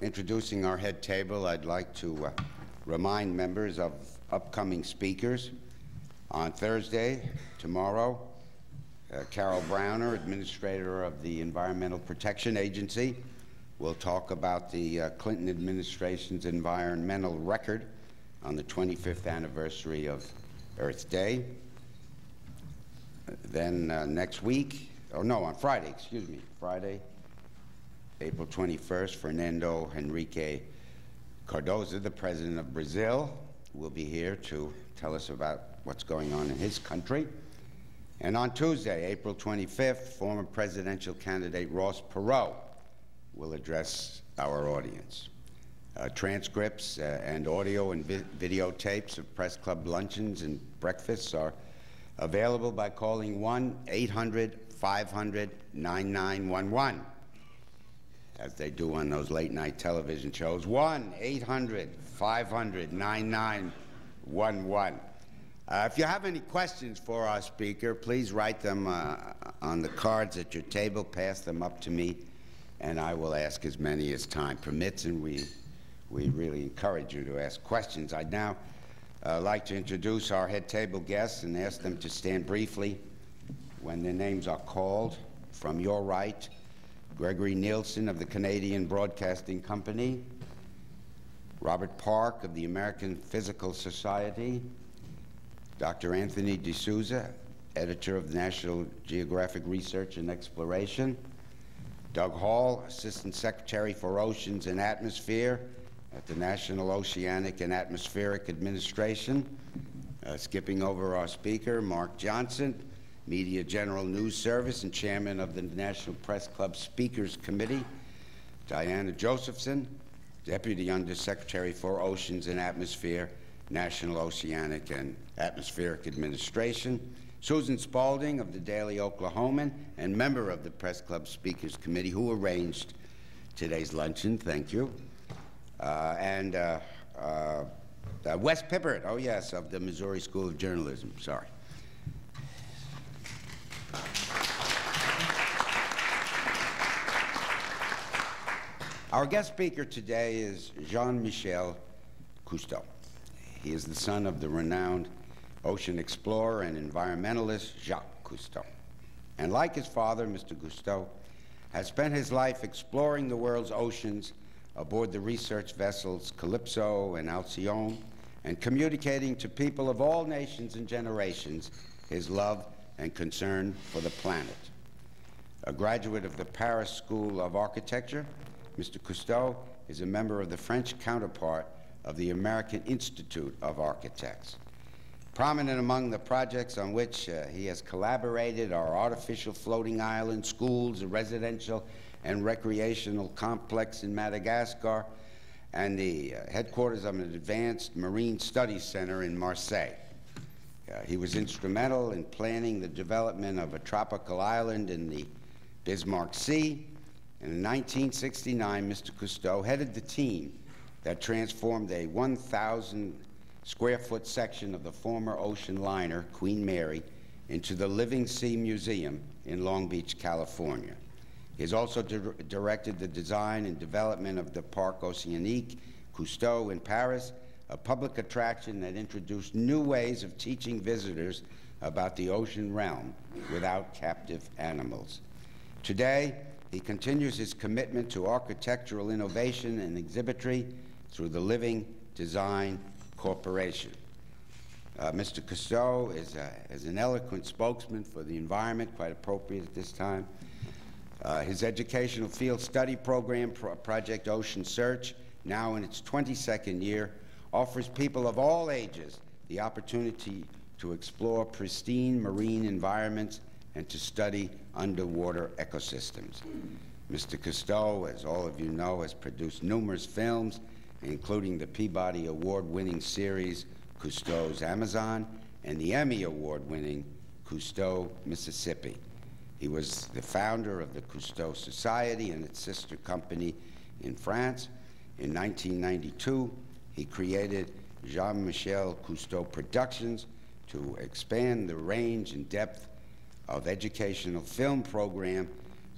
introducing our head table, I'd like to uh, remind members of upcoming speakers. On Thursday, tomorrow, uh, Carol Browner, Administrator of the Environmental Protection Agency, will talk about the uh, Clinton administration's environmental record on the 25th anniversary of Earth Day. Then uh, next week, or no, on Friday, excuse me, Friday, April 21st, Fernando Henrique Cardoso, the president of Brazil, will be here to tell us about what's going on in his country. And on Tuesday, April 25th, former presidential candidate Ross Perot will address our audience. Uh, transcripts uh, and audio and vi videotapes of press club luncheons and breakfasts are available by calling 1 800 500 9911, as they do on those late night television shows. 1 800 500 9911. Uh, if you have any questions for our speaker, please write them uh, on the cards at your table, pass them up to me, and I will ask as many as time permits, and we we really encourage you to ask questions. I'd now uh, like to introduce our head table guests and ask them to stand briefly when their names are called. From your right, Gregory Nielsen of the Canadian Broadcasting Company, Robert Park of the American Physical Society, Dr. Anthony D'Souza, editor of National Geographic Research and Exploration, Doug Hall, Assistant Secretary for Oceans and Atmosphere, at the National Oceanic and Atmospheric Administration. Uh, skipping over our speaker, Mark Johnson, Media General News Service and Chairman of the National Press Club Speakers Committee. Diana Josephson, Deputy Undersecretary for Oceans and Atmosphere, National Oceanic and Atmospheric Administration. Susan Spalding of the Daily Oklahoman and member of the Press Club Speakers Committee who arranged today's luncheon. Thank you. Uh, and uh, uh, Wes Pippert, oh yes, of the Missouri School of Journalism, sorry. Our guest speaker today is Jean-Michel Cousteau. He is the son of the renowned ocean explorer and environmentalist Jacques Cousteau. And like his father, Mr. Cousteau, has spent his life exploring the world's oceans aboard the research vessels Calypso and Alcyone and communicating to people of all nations and generations his love and concern for the planet. A graduate of the Paris School of Architecture, Mr. Cousteau is a member of the French counterpart of the American Institute of Architects. Prominent among the projects on which uh, he has collaborated are artificial floating islands, schools, a residential and recreational complex in Madagascar, and the uh, headquarters of an advanced marine studies center in Marseille. Uh, he was instrumental in planning the development of a tropical island in the Bismarck Sea. And in 1969, Mr. Cousteau headed the team that transformed a 1,000 square foot section of the former ocean liner, Queen Mary, into the Living Sea Museum in Long Beach, California. He has also di directed the design and development of the Parc Océanique Cousteau in Paris, a public attraction that introduced new ways of teaching visitors about the ocean realm without captive animals. Today, he continues his commitment to architectural innovation and exhibitry through the Living Design Corporation. Uh, Mr. Cousteau is, uh, is an eloquent spokesman for the environment, quite appropriate at this time. Uh, his educational field study program, Pro Project Ocean Search, now in its 22nd year, offers people of all ages the opportunity to explore pristine marine environments and to study underwater ecosystems. Mr. Cousteau, as all of you know, has produced numerous films, including the Peabody Award-winning series Cousteau's Amazon and the Emmy Award-winning Cousteau, Mississippi. He was the founder of the Cousteau Society and its sister company in France. In 1992, he created Jean-Michel Cousteau Productions to expand the range and depth of educational film program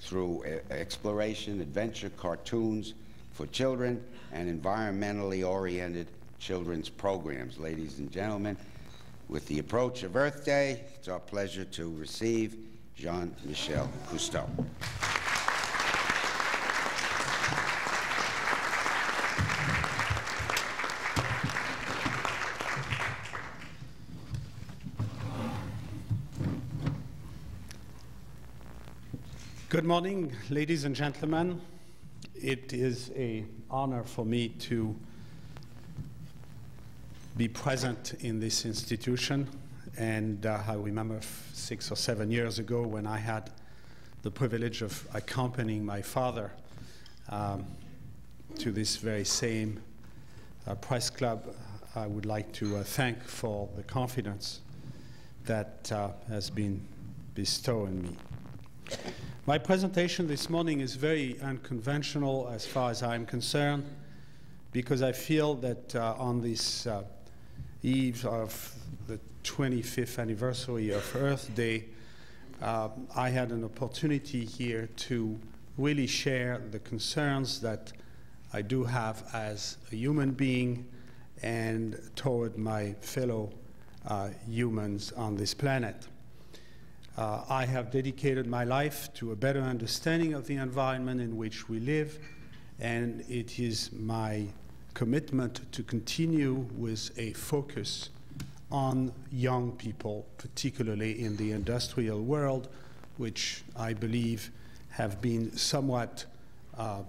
through uh, exploration, adventure, cartoons, for children and environmentally oriented children's programs. Ladies and gentlemen, with the approach of Earth Day, it's our pleasure to receive Jean-Michel Cousteau. Good morning, ladies and gentlemen. It is an honor for me to be present in this institution. And uh, I remember six or seven years ago when I had the privilege of accompanying my father um, to this very same uh, press club. I would like to uh, thank for the confidence that uh, has been bestowed on me. My presentation this morning is very unconventional as far as I'm concerned because I feel that uh, on this uh, eve of the 25th anniversary of Earth Day, uh, I had an opportunity here to really share the concerns that I do have as a human being and toward my fellow uh, humans on this planet. Uh, I have dedicated my life to a better understanding of the environment in which we live, and it is my commitment to continue with a focus on young people, particularly in the industrial world, which I believe have been somewhat uh,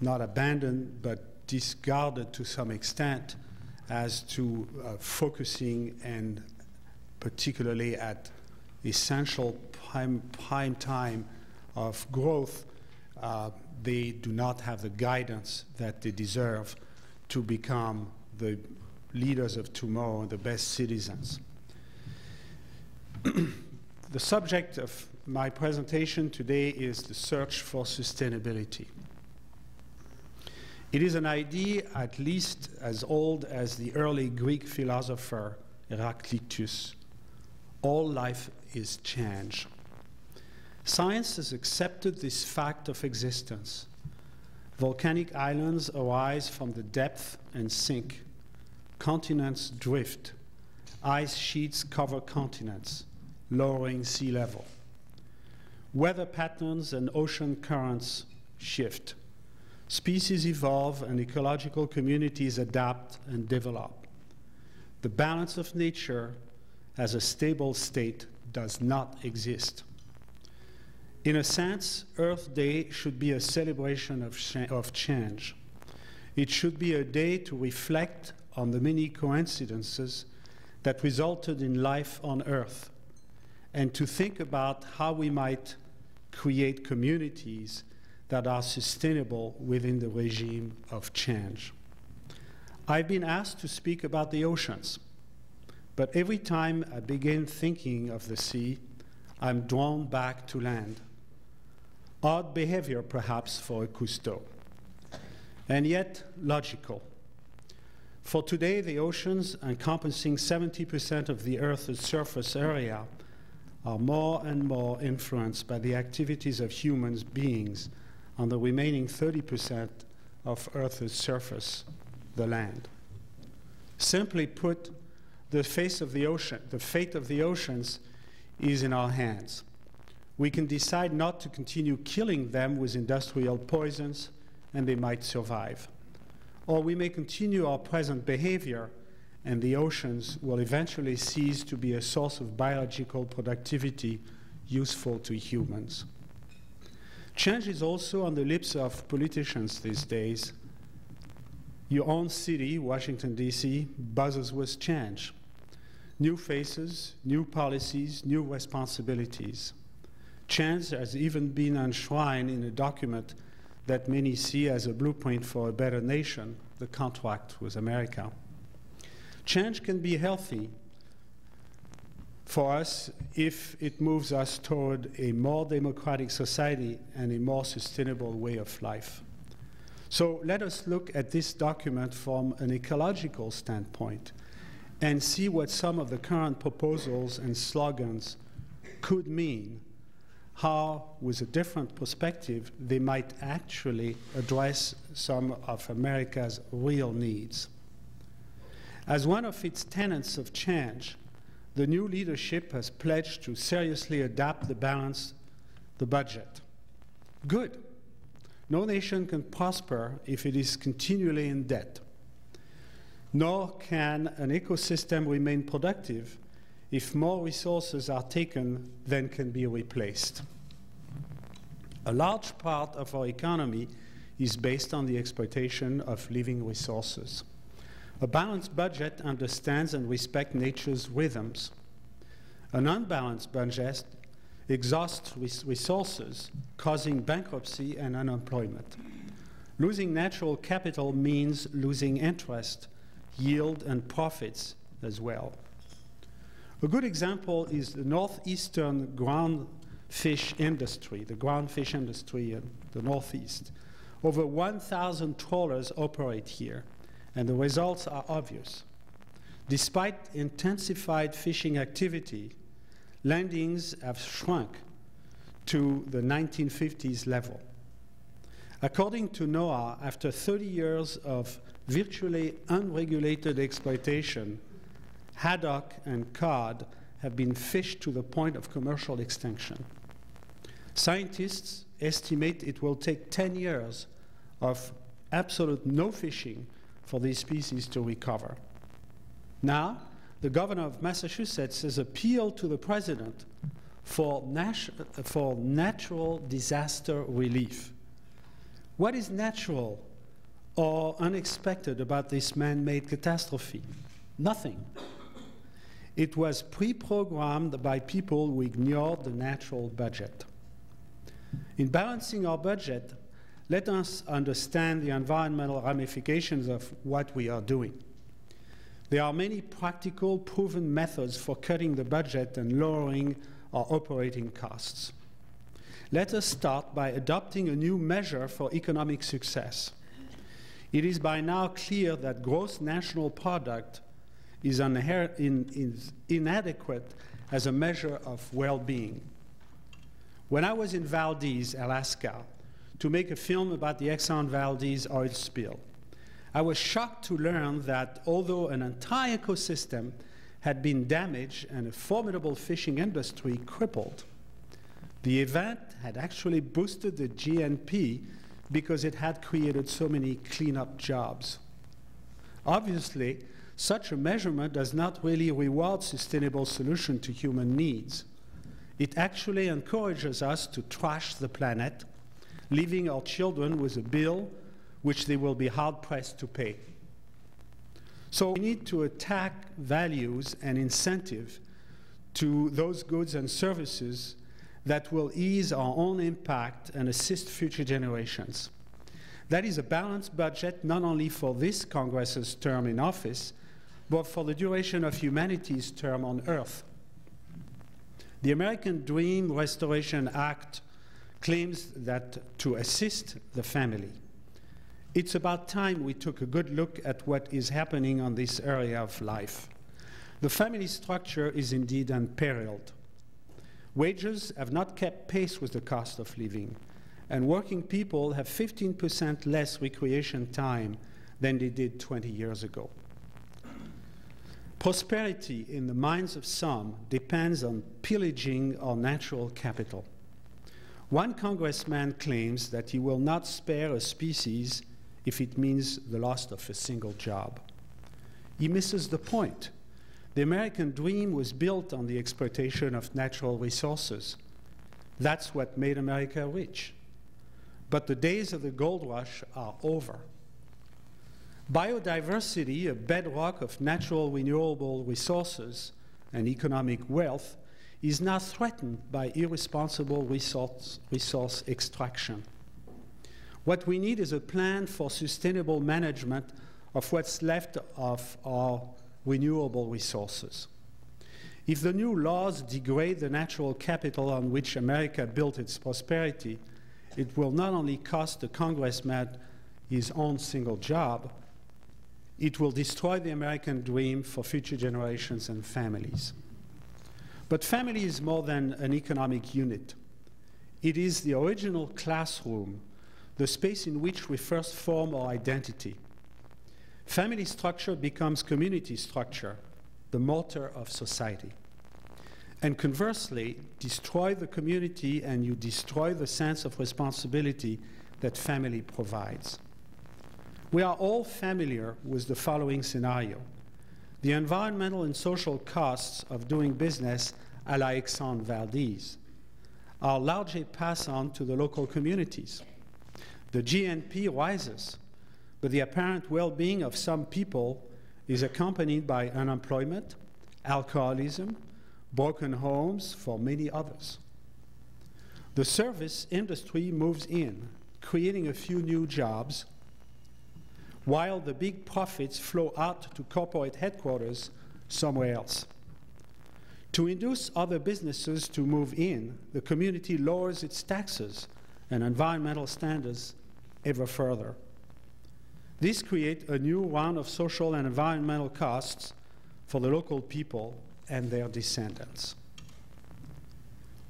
not abandoned but discarded to some extent as to uh, focusing and particularly at essential prime, prime time of growth, uh, they do not have the guidance that they deserve to become the leaders of tomorrow, and the best citizens. the subject of my presentation today is the search for sustainability. It is an idea at least as old as the early Greek philosopher Heraclitus. All life is change. Science has accepted this fact of existence. Volcanic islands arise from the depth and sink. Continents drift. Ice sheets cover continents, lowering sea level. Weather patterns and ocean currents shift. Species evolve and ecological communities adapt and develop. The balance of nature as a stable state does not exist. In a sense, Earth Day should be a celebration of, of change. It should be a day to reflect on the many coincidences that resulted in life on Earth and to think about how we might create communities that are sustainable within the regime of change. I've been asked to speak about the oceans. But every time I begin thinking of the sea, I'm drawn back to land. Odd behavior, perhaps, for a Cousteau, and yet logical. For today, the oceans, encompassing 70% of the Earth's surface area, are more and more influenced by the activities of human beings on the remaining 30% of Earth's surface, the land. Simply put, the face of the ocean, the fate of the oceans is in our hands. We can decide not to continue killing them with industrial poisons and they might survive. Or we may continue our present behavior and the oceans will eventually cease to be a source of biological productivity useful to humans. Change is also on the lips of politicians these days. Your own city, Washington, D.C., buzzes with change new faces, new policies, new responsibilities. Change has even been enshrined in a document that many see as a blueprint for a better nation, the contract with America. Change can be healthy for us if it moves us toward a more democratic society and a more sustainable way of life. So let us look at this document from an ecological standpoint and see what some of the current proposals and slogans could mean how, with a different perspective, they might actually address some of America's real needs. As one of its tenets of change, the new leadership has pledged to seriously adapt the balance, the budget. Good. No nation can prosper if it is continually in debt. Nor can an ecosystem remain productive if more resources are taken than can be replaced. A large part of our economy is based on the exploitation of living resources. A balanced budget understands and respects nature's rhythms. An unbalanced budget exhausts resources, causing bankruptcy and unemployment. Losing natural capital means losing interest, yield, and profits as well. A good example is the northeastern ground fish industry, the ground fish industry in the northeast. Over 1,000 trawlers operate here, and the results are obvious. Despite intensified fishing activity, landings have shrunk to the 1950s level. According to NOAA, after 30 years of virtually unregulated exploitation, haddock and cod have been fished to the point of commercial extinction. Scientists estimate it will take 10 years of absolute no fishing for these species to recover. Now, the governor of Massachusetts has appealed to the president for, for natural disaster relief. What is natural or unexpected about this man made catastrophe? Nothing. It was pre programmed by people who ignored the natural budget. In balancing our budget, let us understand the environmental ramifications of what we are doing. There are many practical, proven methods for cutting the budget and lowering our operating costs. Let us start by adopting a new measure for economic success. It is by now clear that gross national product is, in, is inadequate as a measure of well being. When I was in Valdez, Alaska, to make a film about the Exxon Valdez oil spill, I was shocked to learn that although an entire ecosystem had been damaged and a formidable fishing industry crippled, the event had actually boosted the GNP because it had created so many cleanup jobs. Obviously, such a measurement does not really reward sustainable solution to human needs. It actually encourages us to trash the planet, leaving our children with a bill which they will be hard pressed to pay. So we need to attack values and incentive to those goods and services that will ease our own impact and assist future generations. That is a balanced budget not only for this Congress's term in office, but for the duration of humanity's term on Earth. The American Dream Restoration Act claims that to assist the family. It's about time we took a good look at what is happening on this area of life. The family structure is indeed unparalleled. Wages have not kept pace with the cost of living, and working people have 15% less recreation time than they did 20 years ago. Prosperity in the minds of some depends on pillaging our natural capital. One congressman claims that he will not spare a species if it means the loss of a single job. He misses the point. The American dream was built on the exploitation of natural resources. That's what made America rich. But the days of the gold rush are over. Biodiversity, a bedrock of natural renewable resources and economic wealth, is now threatened by irresponsible resource, resource extraction. What we need is a plan for sustainable management of what's left of our renewable resources. If the new laws degrade the natural capital on which America built its prosperity, it will not only cost the congressman his own single job, it will destroy the American dream for future generations and families. But family is more than an economic unit. It is the original classroom, the space in which we first form our identity. Family structure becomes community structure, the mortar of society. And conversely, destroy the community and you destroy the sense of responsibility that family provides. We are all familiar with the following scenario. The environmental and social costs of doing business à la Exxon Valdez are largely passed on to the local communities. The GNP rises, but the apparent well being of some people is accompanied by unemployment, alcoholism, broken homes for many others. The service industry moves in, creating a few new jobs, while the big profits flow out to corporate headquarters somewhere else. To induce other businesses to move in, the community lowers its taxes and environmental standards ever further. This creates a new round of social and environmental costs for the local people and their descendants.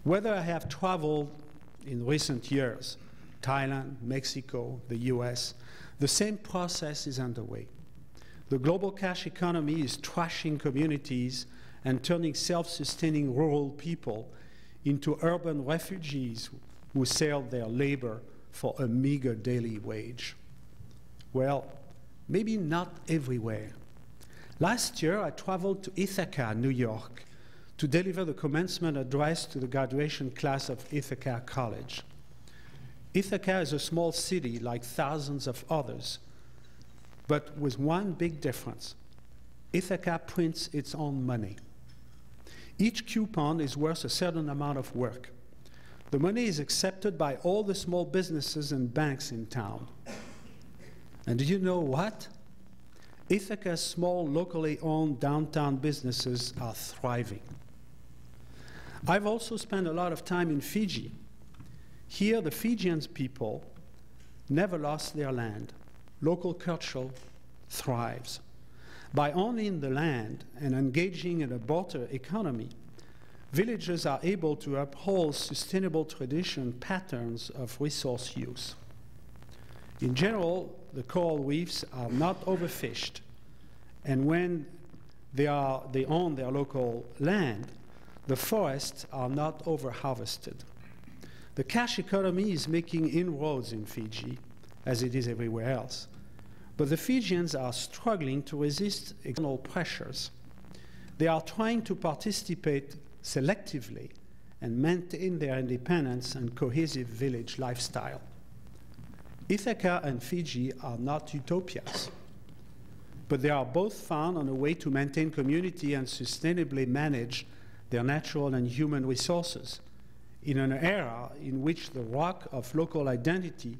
Whether I have traveled in recent years, Thailand, Mexico, the US, the same process is underway. The global cash economy is trashing communities and turning self sustaining rural people into urban refugees who sell their labor for a meager daily wage. Well, maybe not everywhere. Last year, I traveled to Ithaca, New York, to deliver the commencement address to the graduation class of Ithaca College. Ithaca is a small city like thousands of others, but with one big difference. Ithaca prints its own money. Each coupon is worth a certain amount of work. The money is accepted by all the small businesses and banks in town. And do you know what? Ithaca's small, locally owned downtown businesses are thriving. I've also spent a lot of time in Fiji. Here, the Fijians people never lost their land. Local culture thrives. By owning the land and engaging in a barter economy, villagers are able to uphold sustainable tradition patterns of resource use. In general, the coral reefs are not overfished, and when they, are, they own their local land, the forests are not overharvested. The cash economy is making inroads in Fiji, as it is everywhere else. But the Fijians are struggling to resist external pressures. They are trying to participate selectively and maintain their independence and cohesive village lifestyle. Ithaca and Fiji are not utopias, but they are both found on a way to maintain community and sustainably manage their natural and human resources in an era in which the rock of local identity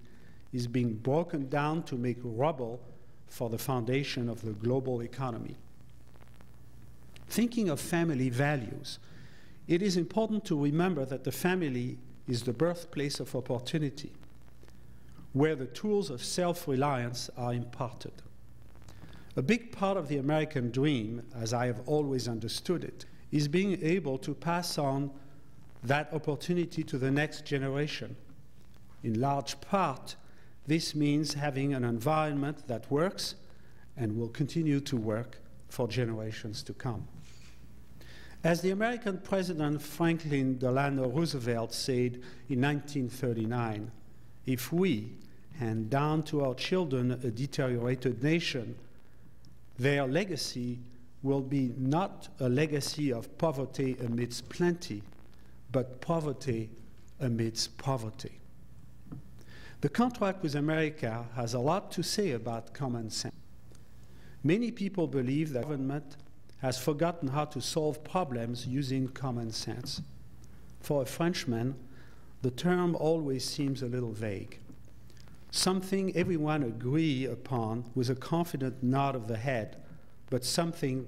is being broken down to make rubble for the foundation of the global economy. Thinking of family values, it is important to remember that the family is the birthplace of opportunity where the tools of self reliance are imparted. A big part of the American dream, as I have always understood it, is being able to pass on that opportunity to the next generation. In large part, this means having an environment that works and will continue to work for generations to come. As the American President Franklin Delano Roosevelt said in 1939, if we, hand down to our children a deteriorated nation, their legacy will be not a legacy of poverty amidst plenty, but poverty amidst poverty. The contract with America has a lot to say about common sense. Many people believe that government has forgotten how to solve problems using common sense. For a Frenchman, the term always seems a little vague something everyone agree upon with a confident nod of the head, but something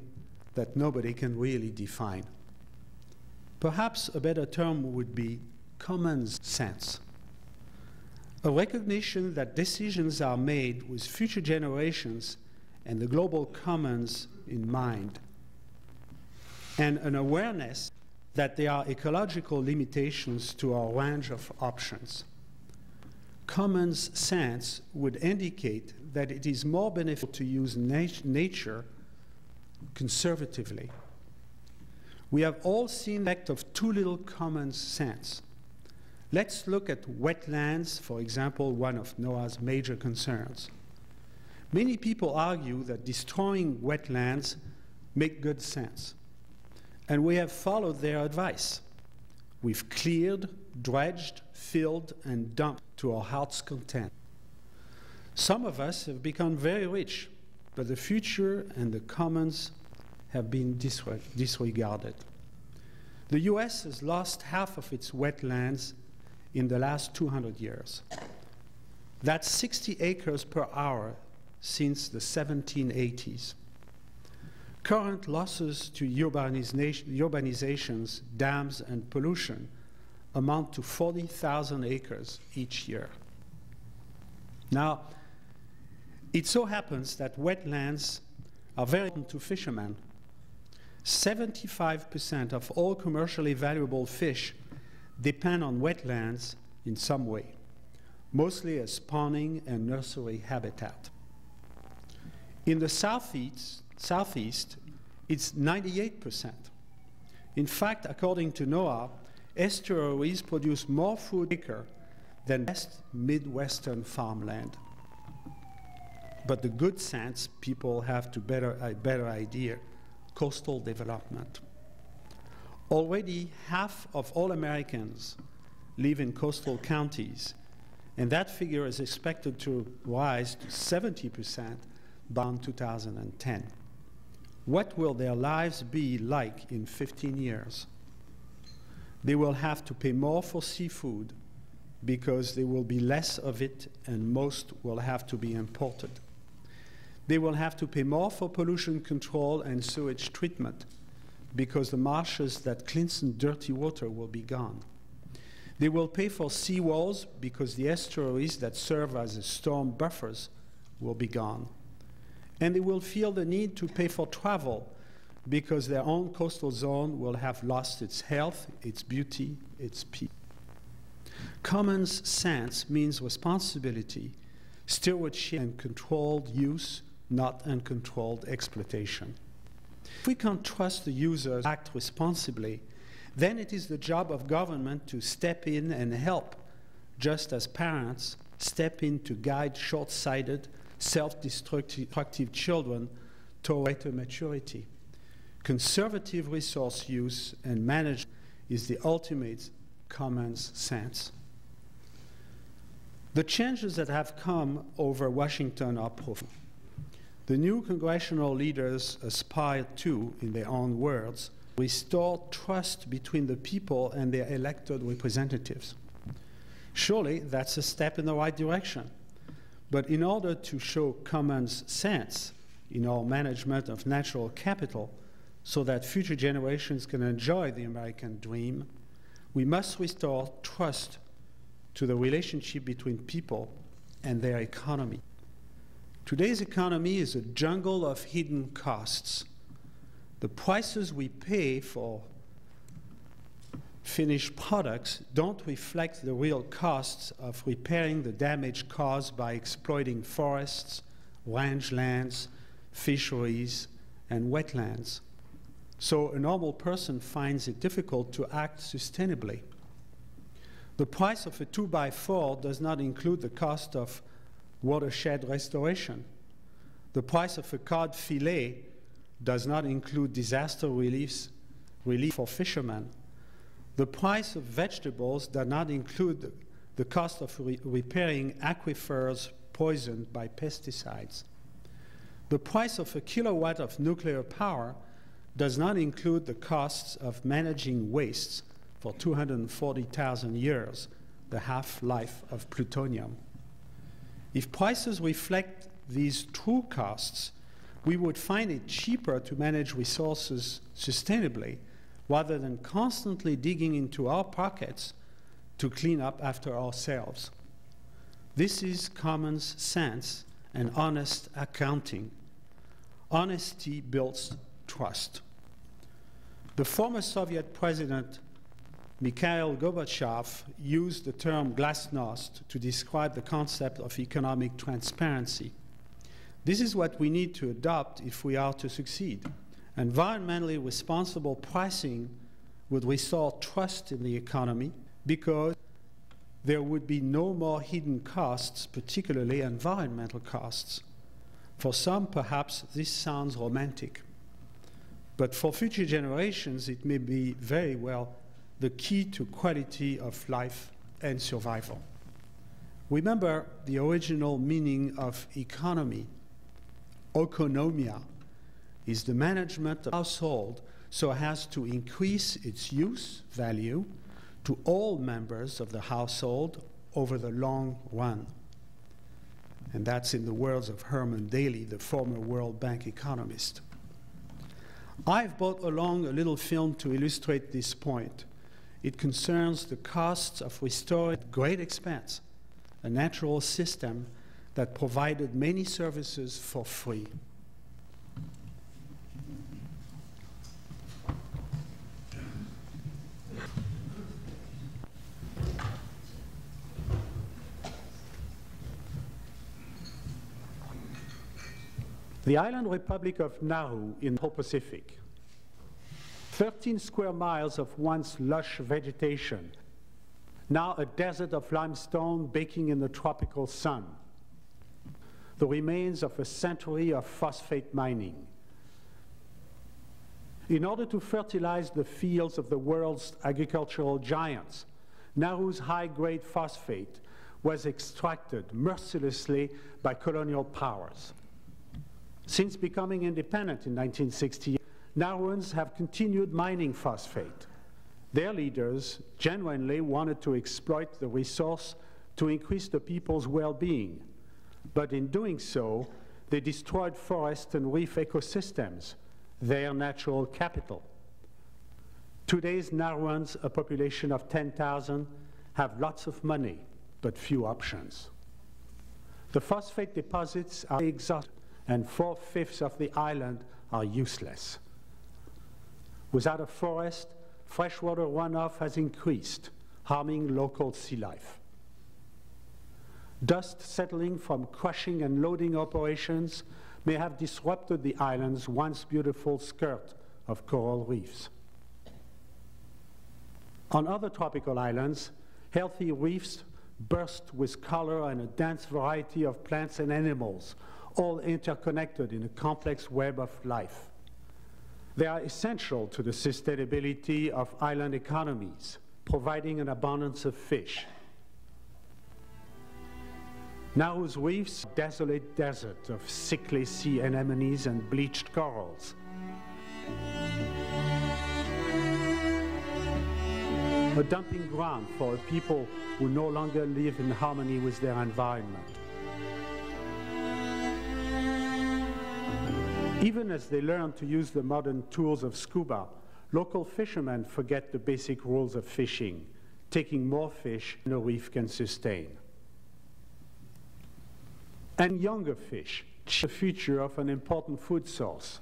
that nobody can really define. Perhaps a better term would be common sense. A recognition that decisions are made with future generations and the global commons in mind. And an awareness that there are ecological limitations to our range of options. Common sense would indicate that it is more beneficial to use nat nature conservatively. We have all seen the effect of too little common sense. Let's look at wetlands, for example, one of NOAA's major concerns. Many people argue that destroying wetlands make good sense. And we have followed their advice. We've cleared, dredged, filled, and dumped to our heart's content. Some of us have become very rich, but the future and the commons have been disregarded. The US has lost half of its wetlands in the last 200 years. That's 60 acres per hour since the 1780s. Current losses to urbanizations, dams, and pollution amount to 40,000 acres each year. Now, it so happens that wetlands are very important to fishermen. 75% of all commercially valuable fish depend on wetlands in some way, mostly as spawning and nursery habitat. In the southeast, southeast, it's 98%. In fact, according to NOAA, estuaries produce more food acre than West Midwestern farmland. But the good sense people have to better a better idea, coastal development. Already half of all Americans live in coastal counties, and that figure is expected to rise to 70 percent by 2010. What will their lives be like in 15 years? They will have to pay more for seafood because there will be less of it and most will have to be imported. They will have to pay more for pollution control and sewage treatment because the marshes that cleanse dirty water will be gone. They will pay for seawalls because the estuaries that serve as storm buffers will be gone and they will feel the need to pay for travel because their own coastal zone will have lost its health, its beauty, its peace. Common sense means responsibility, stewardship, and controlled use, not uncontrolled exploitation. If we can't trust the users to act responsibly, then it is the job of government to step in and help, just as parents step in to guide short sighted, self-destructive children toward greater maturity. Conservative resource use and management is the ultimate common sense. The changes that have come over Washington are profound. The new congressional leaders aspire to, in their own words, restore trust between the people and their elected representatives. Surely that's a step in the right direction. But in order to show common sense in our management of natural capital so that future generations can enjoy the American dream, we must restore trust to the relationship between people and their economy. Today's economy is a jungle of hidden costs. The prices we pay for finished products don't reflect the real costs of repairing the damage caused by exploiting forests, rangelands, fisheries, and wetlands. So a normal person finds it difficult to act sustainably. The price of a 2x4 does not include the cost of watershed restoration. The price of a cod fillet does not include disaster reliefs, relief for fishermen the price of vegetables does not include the cost of re repairing aquifers poisoned by pesticides. The price of a kilowatt of nuclear power does not include the costs of managing wastes for 240,000 years, the half-life of plutonium. If prices reflect these true costs, we would find it cheaper to manage resources sustainably rather than constantly digging into our pockets to clean up after ourselves. This is common sense and honest accounting. Honesty builds trust. The former Soviet president Mikhail Gorbachev used the term glasnost to describe the concept of economic transparency. This is what we need to adopt if we are to succeed. Environmentally responsible pricing would restore trust in the economy because there would be no more hidden costs, particularly environmental costs. For some, perhaps this sounds romantic. But for future generations, it may be very well the key to quality of life and survival. Remember the original meaning of economy. Oikonomia is the management of household so as to increase its use value to all members of the household over the long run. And that's in the words of Herman Daly, the former World Bank economist. I've brought along a little film to illustrate this point. It concerns the costs of restoring at great expense a natural system that provided many services for free. The island republic of Nauru in the Pacific 13 square miles of once lush vegetation, now a desert of limestone baking in the tropical sun. The remains of a century of phosphate mining. In order to fertilize the fields of the world's agricultural giants, Nauru's high-grade phosphate was extracted mercilessly by colonial powers. Since becoming independent in 1968, Nauruans have continued mining phosphate. Their leaders genuinely wanted to exploit the resource to increase the people's well-being. But in doing so, they destroyed forest and reef ecosystems, their natural capital. Today's Nauruans, a population of 10,000, have lots of money, but few options. The phosphate deposits are exhausted, and four-fifths of the island are useless. Without a forest, freshwater runoff has increased, harming local sea life. Dust settling from crushing and loading operations may have disrupted the island's once beautiful skirt of coral reefs. On other tropical islands, healthy reefs burst with color and a dense variety of plants and animals, all interconnected in a complex web of life. They are essential to the sustainability of island economies, providing an abundance of fish. Nauru's reefs, desolate desert of sickly sea anemones and bleached corals. A dumping ground for a people who no longer live in harmony with their environment. Even as they learn to use the modern tools of scuba, local fishermen forget the basic rules of fishing, taking more fish than a reef can sustain. And younger fish, the future of an important food source.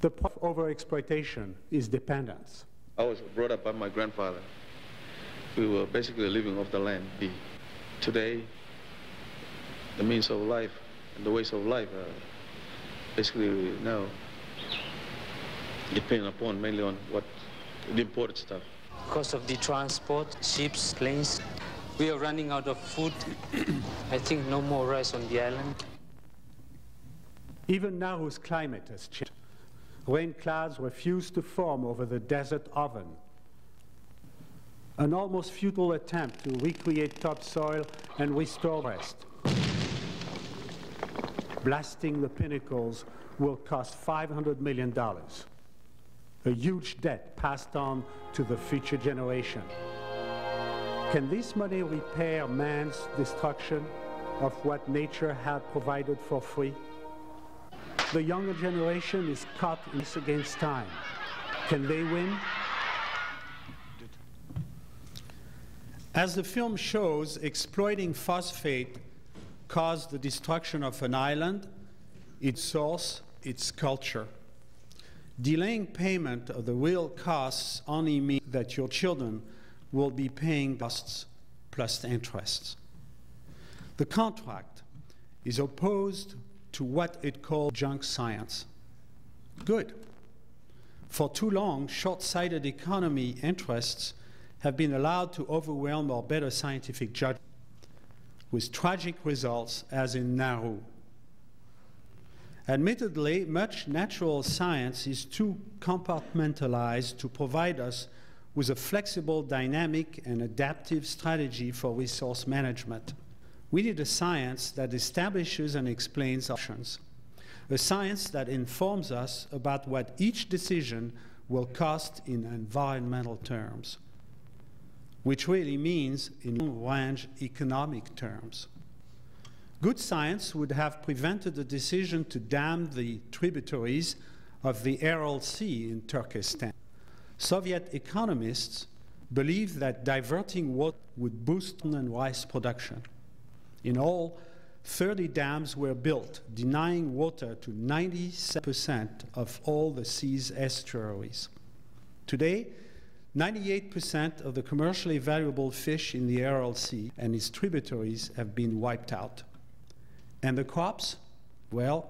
The point of overexploitation is dependence. I was brought up by my grandfather. We were basically living off the land. Today, the means of life and the ways of life uh, basically now depending upon mainly on what the imported stuff. Because of the transport, ships, planes, we are running out of food. I think no more rice on the island. Even Nauru's climate has changed. Rain clouds refuse to form over the desert oven. An almost futile attempt to recreate topsoil and restore rest blasting the pinnacles will cost $500 million. A huge debt passed on to the future generation. Can this money repair man's destruction of what nature had provided for free? The younger generation is caught in this against time. Can they win? As the film shows, exploiting phosphate caused the destruction of an island, its source, its culture. Delaying payment of the real costs only means that your children will be paying costs plus interests. The contract is opposed to what it called junk science. Good. For too long, short sighted economy interests have been allowed to overwhelm our better scientific judgment, with tragic results as in Nauru. Admittedly, much natural science is too compartmentalized to provide us with a flexible, dynamic, and adaptive strategy for resource management. We need a science that establishes and explains options, a science that informs us about what each decision will cost in environmental terms, which really means in long-range economic terms. Good science would have prevented the decision to dam the tributaries of the Aral Sea in Turkestan. Soviet economists believed that diverting water would boost and rice production. In all, 30 dams were built, denying water to 97% of all the sea's estuaries. Today, 98% of the commercially valuable fish in the Aral Sea and its tributaries have been wiped out. And the crops? Well,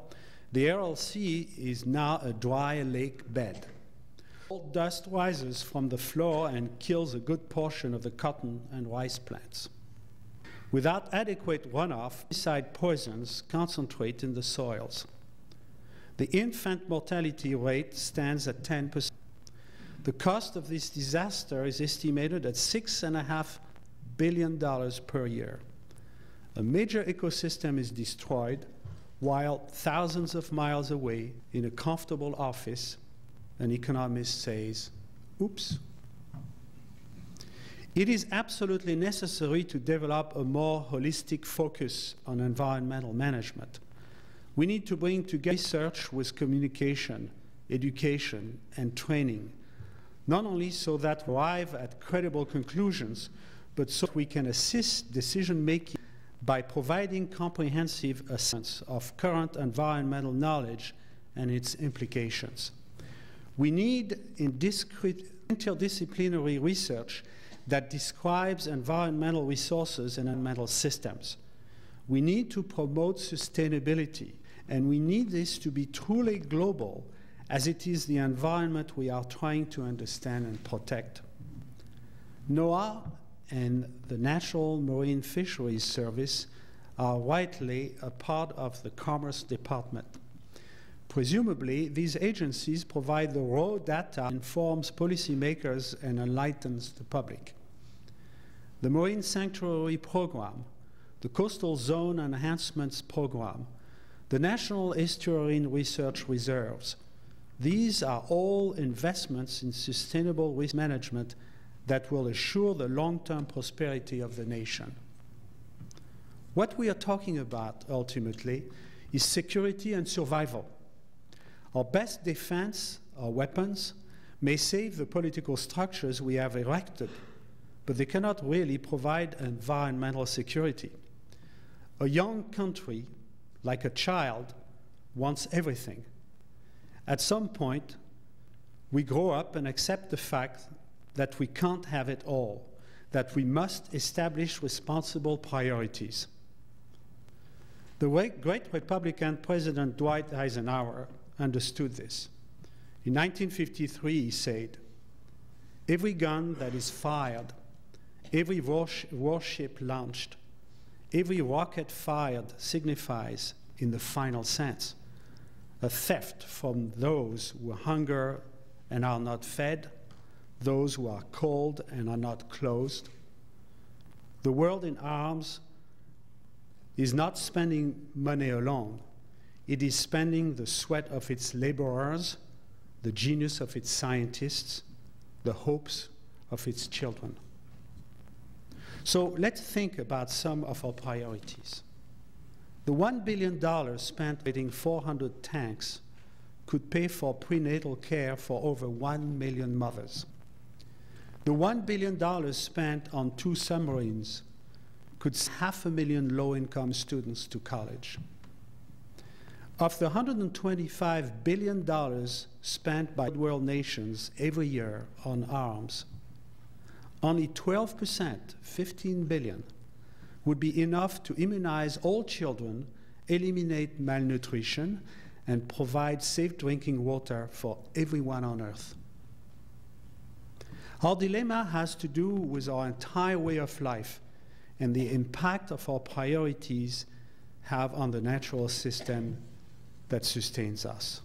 the Aral Sea is now a dry lake bed. Dust rises from the floor and kills a good portion of the cotton and rice plants. Without adequate runoff, pesticide poisons concentrate in the soils. The infant mortality rate stands at 10%. The cost of this disaster is estimated at $6.5 billion per year a major ecosystem is destroyed while thousands of miles away in a comfortable office, an economist says, oops. It is absolutely necessary to develop a more holistic focus on environmental management. We need to bring together research with communication, education, and training, not only so that we arrive at credible conclusions, but so we can assist decision making by providing comprehensive assessments of current environmental knowledge and its implications. We need interdisciplinary research that describes environmental resources and environmental systems. We need to promote sustainability, and we need this to be truly global as it is the environment we are trying to understand and protect. NOAA and the National Marine Fisheries Service are rightly a part of the Commerce Department. Presumably, these agencies provide the raw data informs policymakers and enlightens the public. The Marine Sanctuary Program, the Coastal Zone Enhancements Program, the National Estuarine Research Reserves, these are all investments in sustainable risk management that will assure the long-term prosperity of the nation. What we are talking about ultimately is security and survival. Our best defense, our weapons, may save the political structures we have erected, but they cannot really provide environmental security. A young country, like a child, wants everything. At some point, we grow up and accept the fact that we can't have it all, that we must establish responsible priorities. The great Republican President Dwight Eisenhower understood this. In 1953, he said, Every gun that is fired, every warship launched, every rocket fired signifies, in the final sense, a theft from those who hunger and are not fed, those who are cold and are not clothed. The world in arms is not spending money alone. It is spending the sweat of its laborers, the genius of its scientists, the hopes of its children. So let's think about some of our priorities. The $1 billion spent building 400 tanks could pay for prenatal care for over 1 million mothers. The $1 billion spent on two submarines could send half a million low-income students to college. Of the $125 billion spent by world nations every year on arms, only 12%, 15 billion, would be enough to immunize all children, eliminate malnutrition, and provide safe drinking water for everyone on earth. Our dilemma has to do with our entire way of life and the impact of our priorities have on the natural system that sustains us.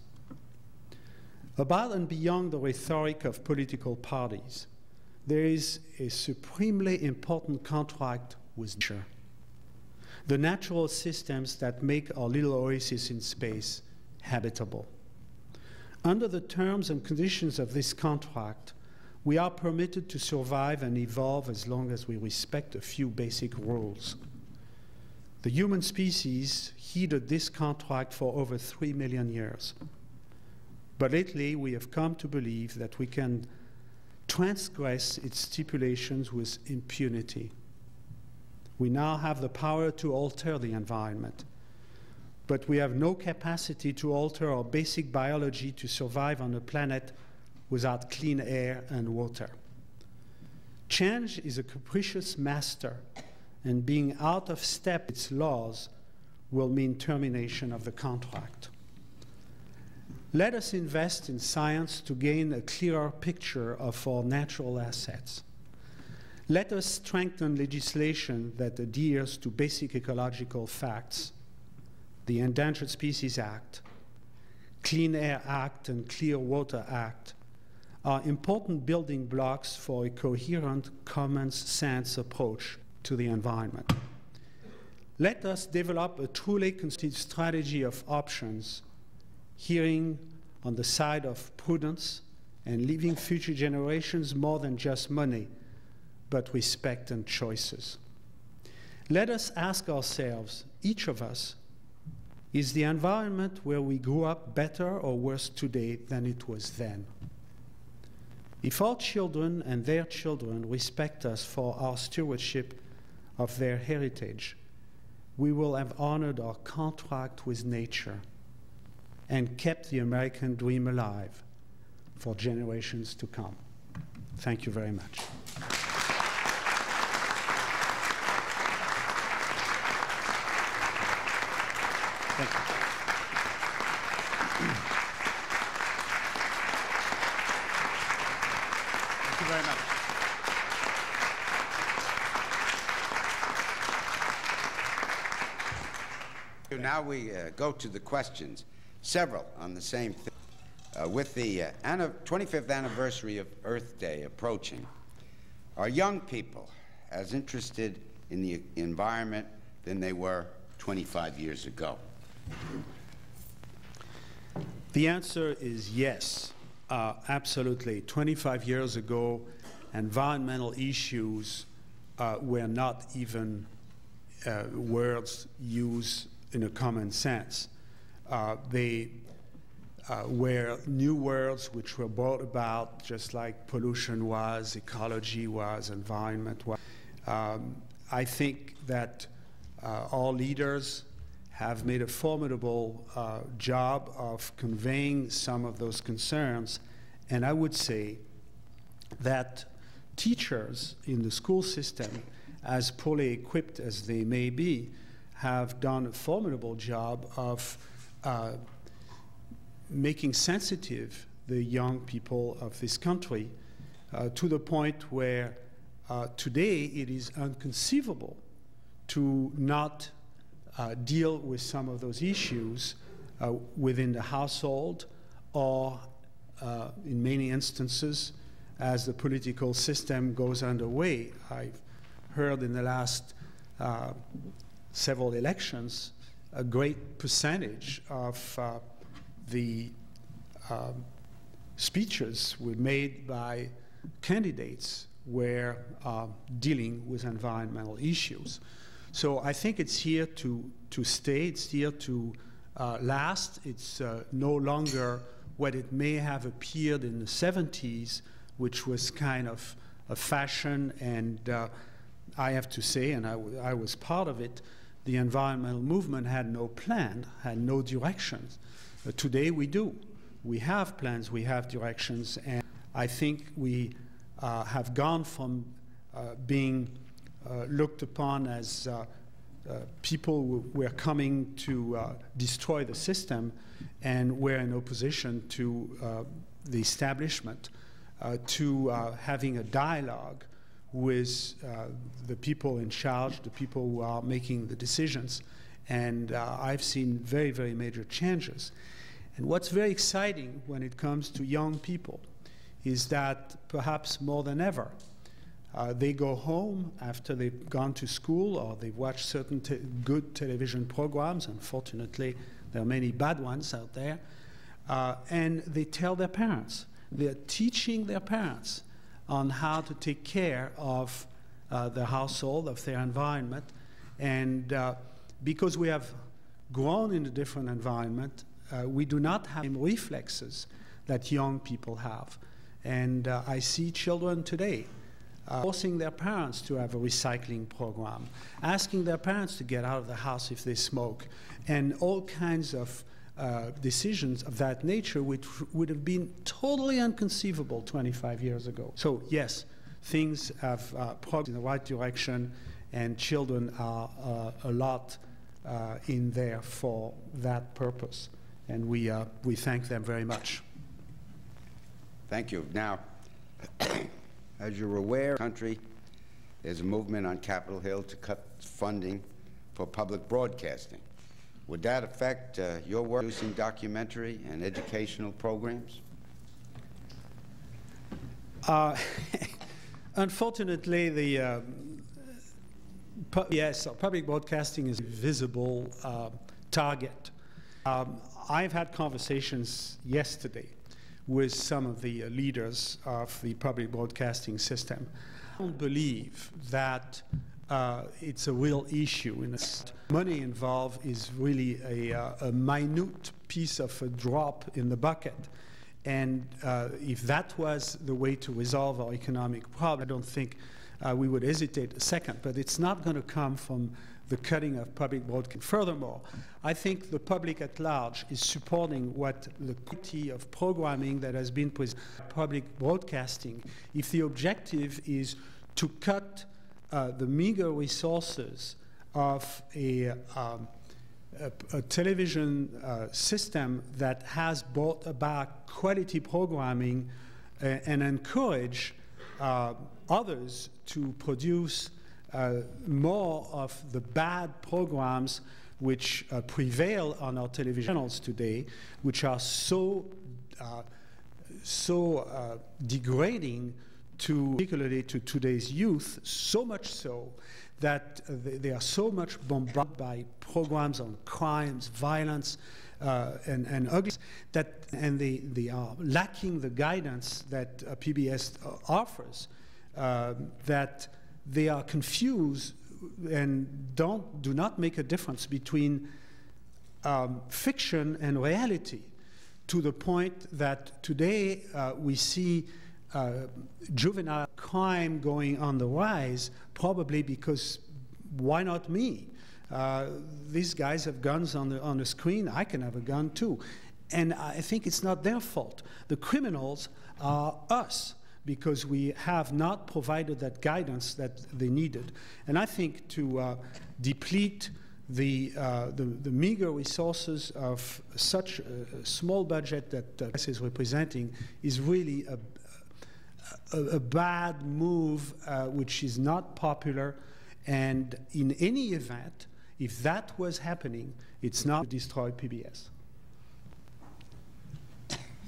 Above and beyond the rhetoric of political parties, there is a supremely important contract with nature. The natural systems that make our little oasis in space habitable. Under the terms and conditions of this contract, we are permitted to survive and evolve as long as we respect a few basic rules. The human species heeded this contract for over three million years. But lately, we have come to believe that we can transgress its stipulations with impunity. We now have the power to alter the environment, but we have no capacity to alter our basic biology to survive on a planet without clean air and water. Change is a capricious master and being out of step with its laws will mean termination of the contract. Let us invest in science to gain a clearer picture of our natural assets. Let us strengthen legislation that adheres to basic ecological facts, the Endangered Species Act, Clean Air Act, and Clean Water Act are important building blocks for a coherent common sense approach to the environment. Let us develop a truly consistent strategy of options, hearing on the side of prudence and leaving future generations more than just money, but respect and choices. Let us ask ourselves, each of us, is the environment where we grew up better or worse today than it was then? If our children and their children respect us for our stewardship of their heritage, we will have honored our contract with nature and kept the American dream alive for generations to come. Thank you very much. Thank you. Thank you very much. Now we uh, go to the questions, several on the same thing. Uh, with the uh, 25th anniversary of Earth Day approaching, are young people as interested in the environment than they were 25 years ago? The answer is yes, uh, absolutely. 25 years ago, environmental issues uh, were not even uh, words used in a common sense. Uh, they uh, were new words which were brought about just like pollution was, ecology was, environment was. Um, I think that uh, all leaders have made a formidable uh, job of conveying some of those concerns. And I would say that teachers in the school system, as poorly equipped as they may be, have done a formidable job of uh, making sensitive the young people of this country uh, to the point where uh, today it is inconceivable to not uh, deal with some of those issues uh, within the household or uh, in many instances as the political system goes underway. I've heard in the last uh, several elections a great percentage of uh, the um, speeches were made by candidates were uh, dealing with environmental issues. So I think it's here to, to stay, it's here to uh, last. It's uh, no longer what it may have appeared in the 70s, which was kind of a fashion. And uh, I have to say, and I, I was part of it, the environmental movement had no plan, had no directions. Uh, today we do. We have plans, we have directions, and I think we uh, have gone from uh, being looked upon as uh, uh, people who were coming to destroy the system and were in opposition to the establishment, to having a dialogue with uh, the people in charge, the people who are making the decisions. And uh, I've seen very, very major changes. And what's very exciting when it comes to young people is that perhaps more than ever, uh, they go home after they've gone to school or they've watched certain te good television programs. Unfortunately, there are many bad ones out there. Uh, and they tell their parents. They're teaching their parents on how to take care of uh, the household, of their environment. And uh, because we have grown in a different environment, uh, we do not have the reflexes that young people have. And uh, I see children today uh, forcing their parents to have a recycling program, asking their parents to get out of the house if they smoke, and all kinds of uh, decisions of that nature, which would have been totally inconceivable 25 years ago. So, yes, things have uh, progressed in the right direction, and children are uh, a lot uh, in there for that purpose. And we, uh, we thank them very much. Thank you. Now, as you're aware, country, there's a movement on Capitol Hill to cut funding for public broadcasting. Would that affect uh, your work producing documentary and educational programs? Uh, unfortunately, the uh, yes, public broadcasting is a visible uh, target. Um, I've had conversations yesterday with some of the uh, leaders of the public broadcasting system. I don't believe that uh, it's a real issue. In money involved is really a, uh, a, minute piece of a drop in the bucket. And uh, if that was the way to resolve our economic problem, I don't think uh, we would hesitate a second. But it's not going to come from the cutting of public broadcasting. Furthermore, I think the public at large is supporting what the quality of programming that has been presented public broadcasting. If the objective is to cut uh, the meager resources of a, um, a, a television uh, system that has brought about quality programming uh, and encourage uh, others to produce more of the bad programs which uh, prevail on our television channels today, which are so so degrading to, particularly to today's youth, so much so that uh, they, are so much bombarded by programs on crimes, violence, uh, and, and ugly, that, and they, they are lacking the guidance that uh, PBS offers, um, that they are confused and don't, do not make a difference between um, fiction and reality to the point that today uh, we see uh, juvenile crime going on the rise, probably because why not me? Uh, these guys have guns on the, on the screen, I can have a gun too. And I think it's not their fault. The criminals are us because we have not provided that guidance that they needed. And I think to uh, deplete the, uh, the, the, meager resources of such a small budget that uh, is representing is really a, a, a bad move uh, which is not popular. And in any event, if that was happening, it's not to destroy PBS.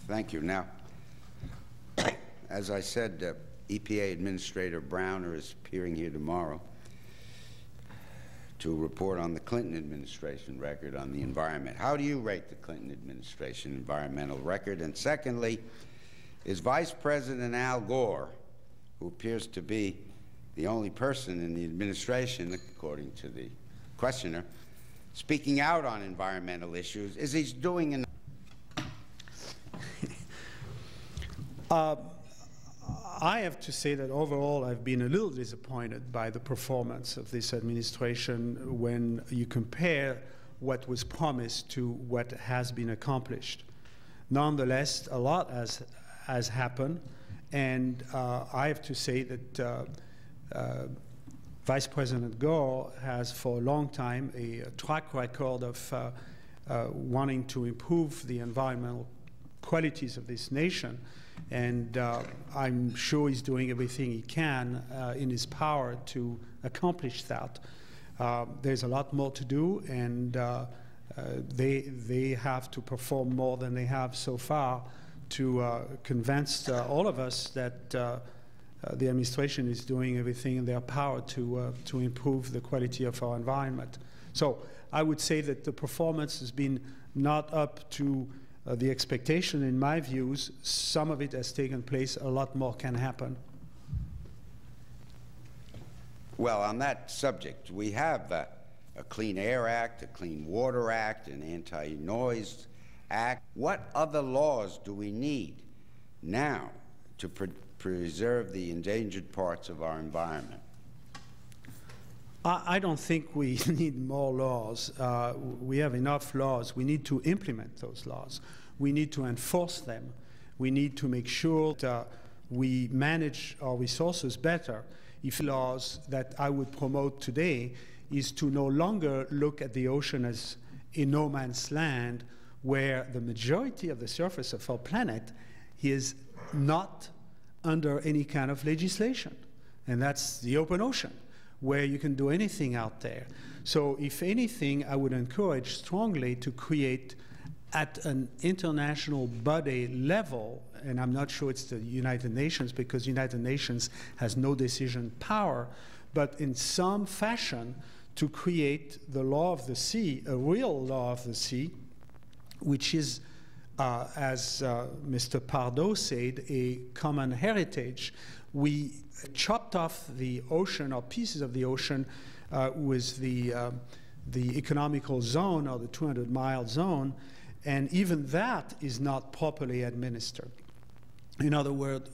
Thank you. Now, as I said, uh, EPA Administrator Browner is appearing here tomorrow to report on the Clinton administration record on the environment. How do you rate the Clinton administration environmental record? And secondly, is Vice President Al Gore, who appears to be the only person in the administration, according to the questioner, speaking out on environmental issues, is he doing enough? Uh, I have to say that overall I've been a little disappointed by the performance of this administration when you compare what was promised to what has been accomplished. Nonetheless, a lot has, has happened, and uh, I have to say that uh, uh, Vice President Gore has for a long time a, track record of uh, uh, wanting to improve the environmental qualities of this nation. And uh, I'm sure he's doing everything he can uh, in his power to accomplish that. Uh, there's a lot more to do, and uh, uh, they, they have to perform more than they have so far to uh, convince all of us that the administration is doing everything in their power to, to improve the quality of our environment. So I would say that the performance has been not up to uh, the expectation, in my views, some of it has taken place, a lot more can happen. Well, on that subject, we have uh, a Clean Air Act, a Clean Water Act, an Anti-Noise Act. What other laws do we need now to pre preserve the endangered parts of our environment? I don't think we need more laws. Uh, we have enough laws. We need to implement those laws. We need to enforce them. We need to make sure that uh, we manage our resources better. If laws that I would promote today is to no longer look at the ocean as a no man's land where the majority of the surface of our planet is not under any kind of legislation. And that's the open ocean where you can do anything out there. So, if anything, I would encourage strongly to create at an international body level, and I'm not sure it's the United Nations because United Nations has no decision power, but in some fashion to create the law of the sea, a real law of the sea, which is, uh, as uh, Mr. Pardo said, a common heritage. We chopped off the ocean or pieces of the ocean uh, with the, uh, the economical zone or the 200 mile zone, and even that is not properly administered. In other words,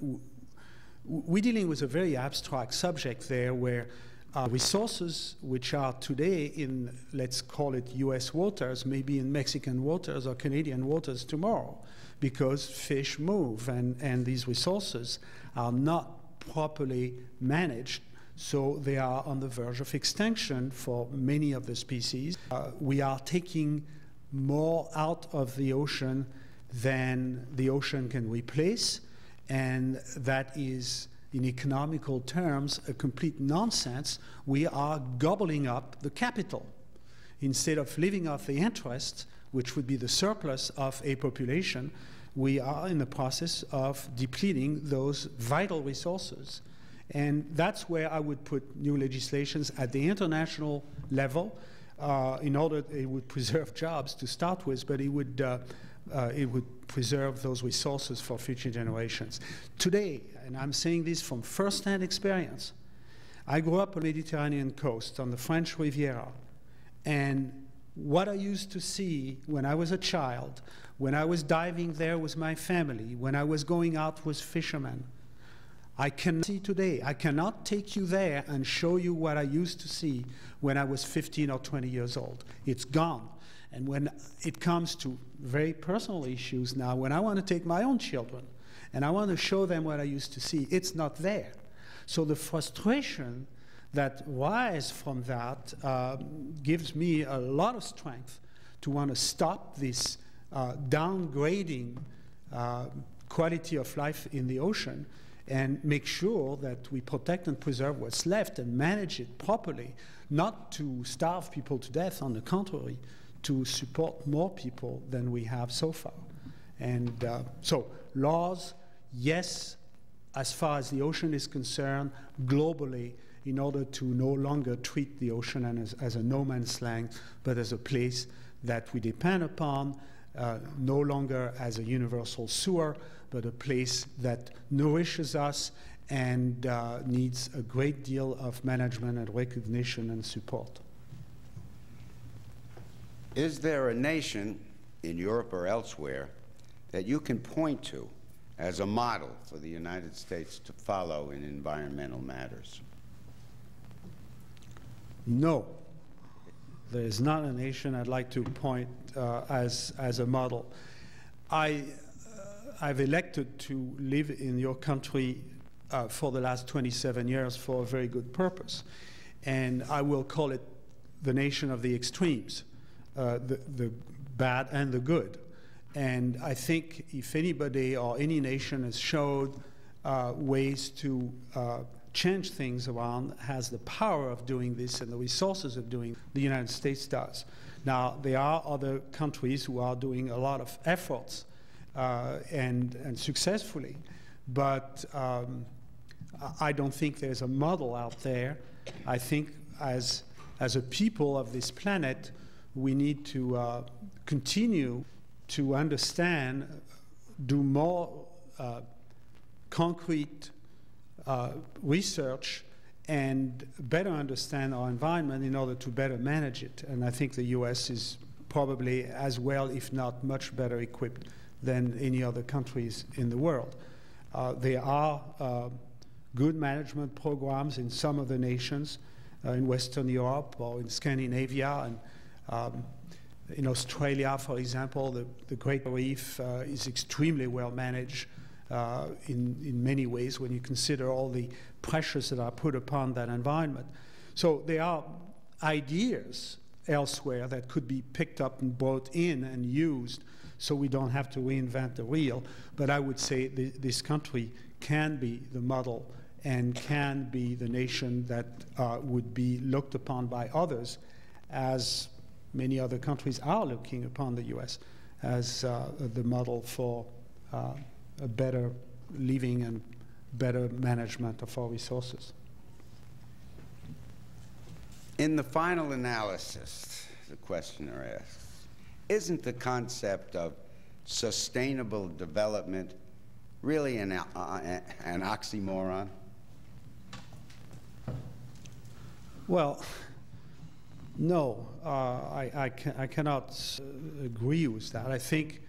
we're dealing with a very abstract subject there where uh, resources which are today in, let's call it US waters, maybe in Mexican waters or Canadian waters tomorrow, because fish move and, and these resources are not properly managed. So they are on the verge of extinction for many of the species. Uh, we are taking more out of the ocean than the ocean can replace, and that is, in economical terms, a complete nonsense. We are gobbling up the capital instead of living off the interest, which would be the surplus of a population we are in the process of depleting those vital resources. And that's where I would put new legislations at the international level uh, in order it would preserve jobs to start with, but it would, uh, uh, it would preserve those resources for future generations. Today, and I'm saying this from first-hand experience, I grew up on the Mediterranean coast on the French Riviera, and what I used to see when I was a child when I was diving there with my family, when I was going out with fishermen. I can see today. I cannot take you there and show you what I used to see when I was 15 or 20 years old. It's gone. And when it comes to very personal issues now, when I want to take my own children and I want to show them what I used to see, it's not there. So the frustration that rises from that uh, gives me a lot of strength to want to stop this uh, downgrading uh, quality of life in the ocean and make sure that we protect and preserve what's left and manage it properly, not to starve people to death, on the contrary, to support more people than we have so far. And uh, so, laws, yes, as far as the ocean is concerned, globally, in order to no longer treat the ocean as, as a no man's land, but as a place that we depend upon uh, no longer as a universal sewer, but a place that nourishes us and uh, needs a great deal of management and recognition and support. Is there a nation in Europe or elsewhere that you can point to as a model for the United States to follow in environmental matters? No. There is not a nation I'd like to point uh, as, as a model. I, uh, I've elected to live in your country uh, for the last 27 years for a very good purpose. And I will call it the nation of the extremes, uh, the, the bad and the good. And I think if anybody or any nation has showed uh, ways to uh, change things around, has the power of doing this and the resources of doing, the United States does. Now, there are other countries who are doing a lot of efforts uh, and, and successfully, but um, I don't think there's a model out there. I think as, as a people of this planet, we need to uh, continue to understand, do more uh, concrete uh, research and better understand our environment in order to better manage it. And I think the US is probably as well, if not much better equipped than any other countries in the world. Uh, there are uh, good management programs in some of the nations uh, in Western Europe or in Scandinavia. And um, in Australia, for example, the, the Great Reef uh, is extremely well managed uh, in, in many ways when you consider all the pressures that are put upon that environment. So there are ideas elsewhere that could be picked up and brought in and used so we don't have to reinvent the wheel. But I would say th this country can be the model and can be the nation that uh, would be looked upon by others as many other countries are looking upon the U.S. as uh, the model for uh, a better living and better management of our resources. In the final analysis, the questioner asks, isn't the concept of sustainable development really an, uh, an oxymoron? Well, no, uh, I, I, I, cannot uh, agree with that. I think,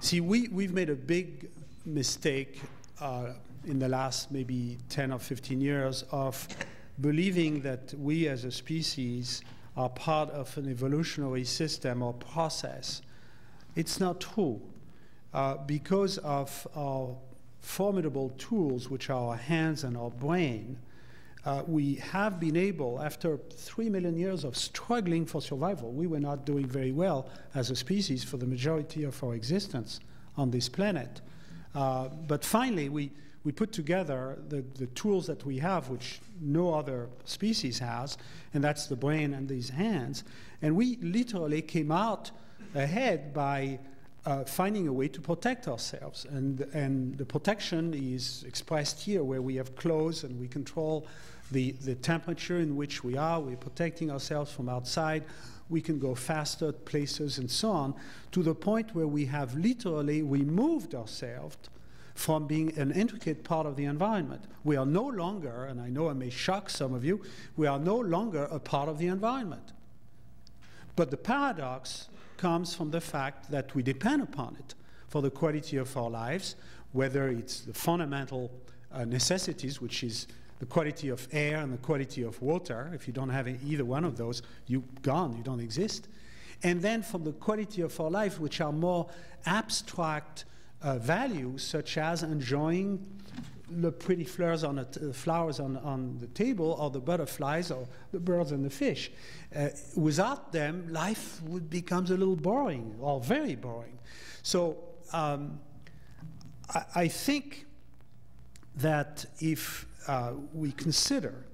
see, we, we've made a big mistake uh, in the last maybe 10 or 15 years of believing that we as a species are part of an evolutionary system or process. It's not true. Uh, because of our formidable tools, which are our hands and our brain, uh, we have been able, after three million years of struggling for survival, we were not doing very well as a species for the majority of our existence on this planet. Uh, but finally, we, we put together the, the tools that we have, which no other species has, and that's the brain and these hands. And we literally came out ahead by uh, finding a way to protect ourselves. And, and the protection is expressed here, where we have clothes and we control the, the temperature in which we are, we're protecting ourselves from outside, we can go faster places and so on, to the point where we have literally removed ourselves from being an intricate part of the environment. We are no longer, and I know I may shock some of you, we are no longer a part of the environment. But the paradox comes from the fact that we depend upon it for the quality of our lives, whether it's the fundamental uh, necessities, which is the quality of air and the quality of water. If you don't have either one of those, you're gone, you don't exist. And then from the quality of our life, which are more abstract uh, values, such as enjoying the pretty flowers on, the, flowers on, on the table, or the butterflies, or the birds and the fish. Uh, without them, life would becomes a little boring, or very boring. So um, I, I think that if uh, we consider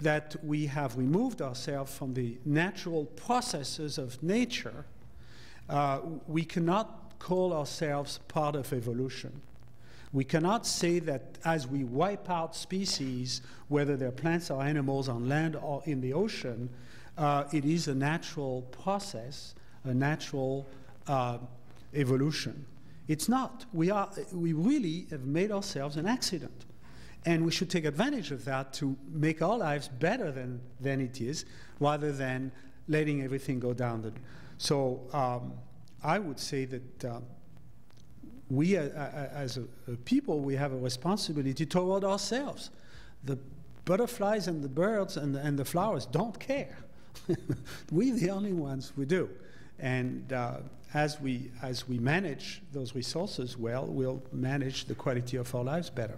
that we have removed ourselves from the natural processes of nature, uh, we cannot call ourselves part of evolution. We cannot say that as we wipe out species, whether they're plants or animals on land or in the ocean, uh, it is a natural process, a natural uh, evolution. It's not. We, are, we really have made ourselves an accident. And we should take advantage of that to make our lives better than, than it is, rather than letting everything go down. The, so um, I would say that uh, we uh, uh, as a, a people, we have a responsibility toward ourselves. The butterflies and the birds and the, and the flowers don't care. We're the only ones who do. And uh, as, we, as we manage those resources well, we'll manage the quality of our lives better.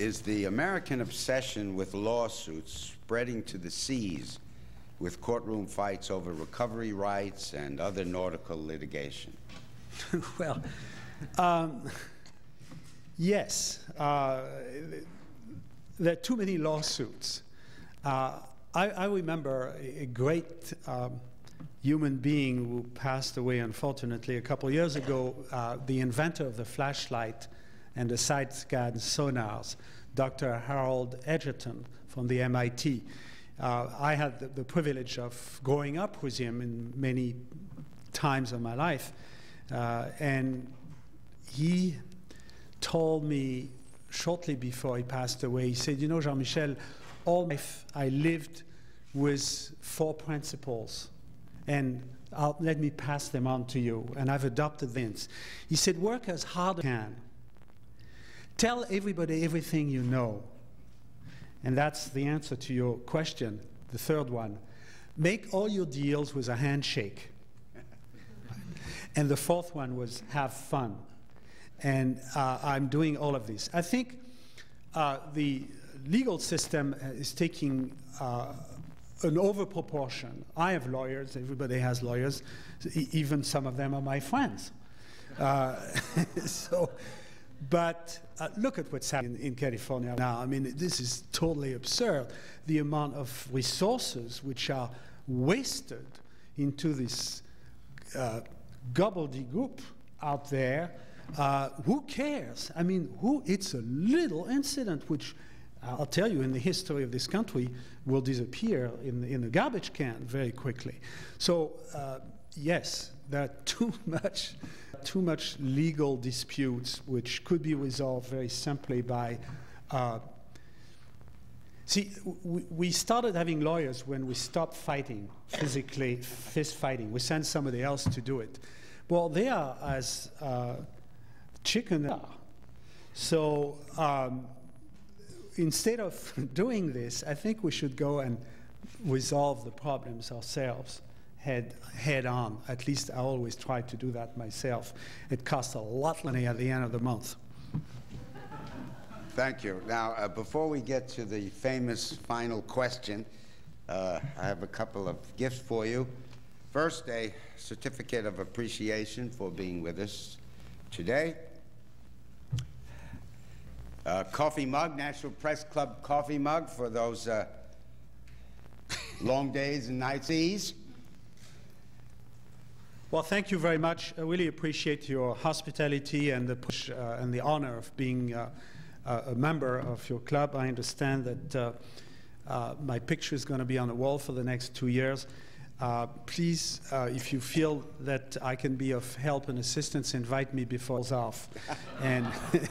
Is the American obsession with lawsuits spreading to the seas with courtroom fights over recovery rights and other nautical litigation? well, um, yes. Uh, there are too many lawsuits. Uh, I, I, remember a great um, human being who passed away, unfortunately, a couple years ago, uh, the inventor of the flashlight and the side scan sonars, Dr. Harold Edgerton from the MIT. Uh, I had the, the, privilege of growing up with him in many times of my life. Uh, and he told me shortly before he passed away, he said, You know, Jean Michel, all life I lived with four principles. And I'll, let me pass them on to you. And I've adopted these. He said, Work as hard as you can. Tell everybody everything you know. And that's the answer to your question, the third one. Make all your deals with a handshake. and the fourth one was have fun. And uh, I'm doing all of this. I think uh, the legal system is taking uh, an overproportion. I have lawyers, everybody has lawyers, even some of them are my friends. Uh, so, but uh, look at what's happening in California now. I mean, this is totally absurd. The amount of resources which are wasted into this uh, gobbledygook out there. Uh, who cares? I mean, who? It's a little incident which I'll tell you, in the history of this country, will disappear in, in the garbage can very quickly. So, uh, yes, there are too much, too much legal disputes which could be resolved very simply by. Uh, see, we started having lawyers when we stopped fighting physically, fist fighting. We sent somebody else to do it. Well, they are as uh, chicken are. So. Um, instead of doing this, I think we should go and resolve the problems ourselves head, head on. At least I always try to do that myself. It costs a lot of money at the end of the month. Thank you. Now, uh, before we get to the famous final question, uh, I have a couple of gifts for you. First, a certificate of appreciation for being with us today. Coffee mug, National Press Club coffee mug for those uh, long days and nights ease. Well, thank you very much. I really appreciate your hospitality and the push uh, and the honor of being uh, a member of your club. I understand that uh, uh, my picture is going to be on the wall for the next two years. Uh, please, uh, if you feel that I can be of help and assistance, invite me before it's off. and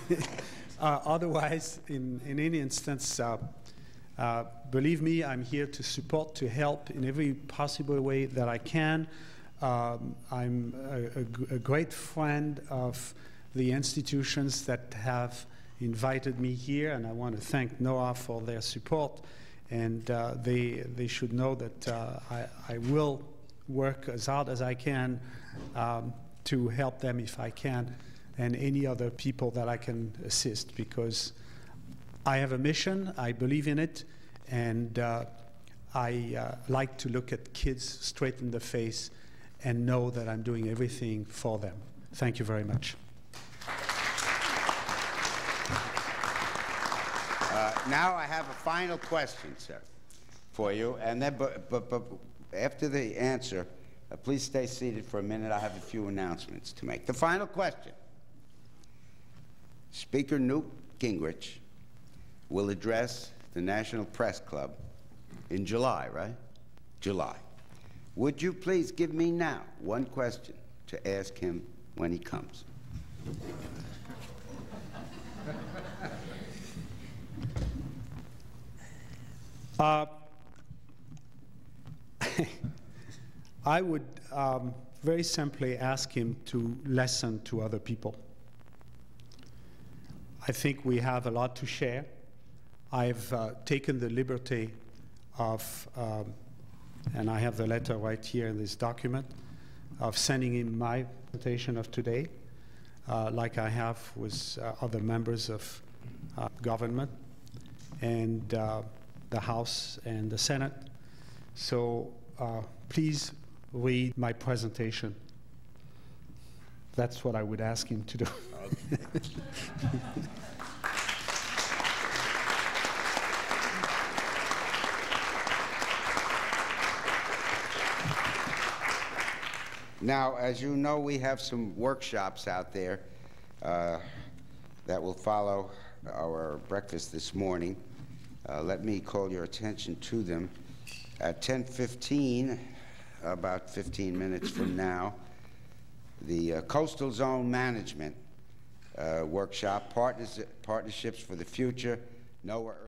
Uh, otherwise, in, in any instance, uh, uh, believe me, I'm here to support, to help in every possible way that I can. Um, I'm a, a, a, great friend of the institutions that have invited me here, and I want to thank NOAA for their support. And uh, they, they should know that uh, I, I, will work as hard as I can um, to help them if I can and any other people that I can assist because I have a mission, I believe in it, and uh, I uh, like to look at kids straight in the face and know that I'm doing everything for them. Thank you very much. Uh, now I have a final question, sir, for you. And then, but, but, but after the answer, uh, please stay seated for a minute. I have a few announcements to make. The final question. Speaker Newt Gingrich will address the National Press Club in July, right? July. Would you please give me now one question to ask him when he comes? Uh, I would, um, very simply ask him to listen to other people. I think we have a lot to share. I've uh, taken the liberty of, um, and I have the letter right here in this document, of sending him my presentation of today, uh, like I have with uh, other members of uh, government and uh, the House and the Senate. So uh, please read my presentation. That's what I would ask him to do. Now, as you know, we have some workshops out there uh, that will follow our breakfast this morning. Uh, let me call your attention to them. At 10:15, about 15 minutes from now, the uh, Coastal Zone Management uh, Workshop, Partners- Partnerships for the Future, NOAA